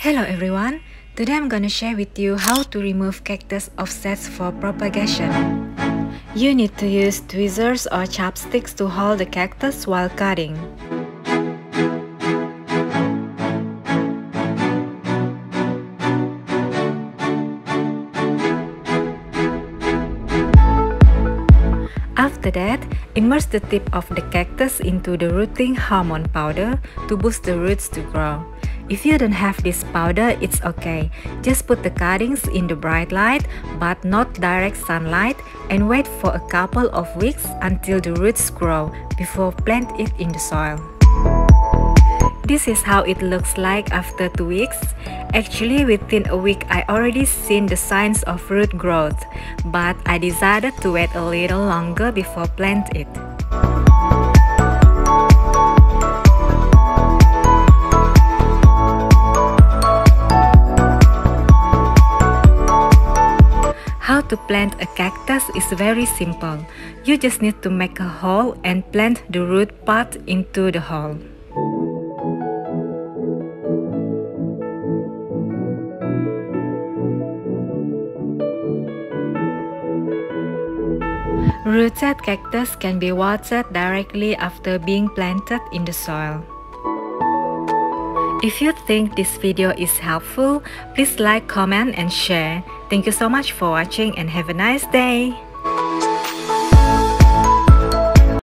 Hello everyone, today I'm gonna share with you how to remove cactus offsets for propagation. You need to use tweezers or chopsticks to hold the cactus while cutting. After that, immerse the tip of the cactus into the rooting hormone powder to boost the roots to grow. If you don't have this powder, it's okay. Just put the cuttings in the bright light but not direct sunlight and wait for a couple of weeks until the roots grow before plant it in the soil. This is how it looks like after 2 weeks. Actually, within a week, I already seen the signs of root growth, but I decided to wait a little longer before plant it. To plant a cactus is very simple. You just need to make a hole and plant the root part into the hole. Rooted cactus can be watered directly after being planted in the soil. If you think this video is helpful, please like, comment, and share. Thank you so much for watching and have a nice day!